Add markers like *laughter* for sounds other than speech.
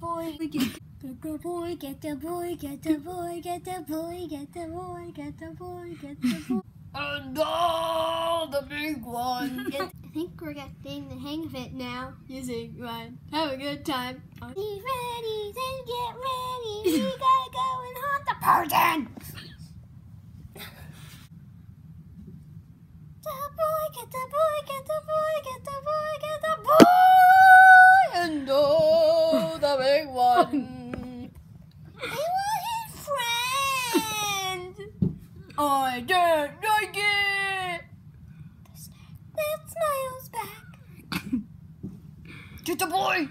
boy, get, the boy, get the boy, get the boy, get the boy, get the boy, get the boy, get the boy. And all the big one. *laughs* I think we're getting the hang of it now. You sing, Ryan. Have a good time. Be ready, then get ready. We gotta go and hunt the person. *laughs* The boy, get the boy, get the boy, big one. *laughs* They were his friends. I don't like it. That smiles back. Get the boy.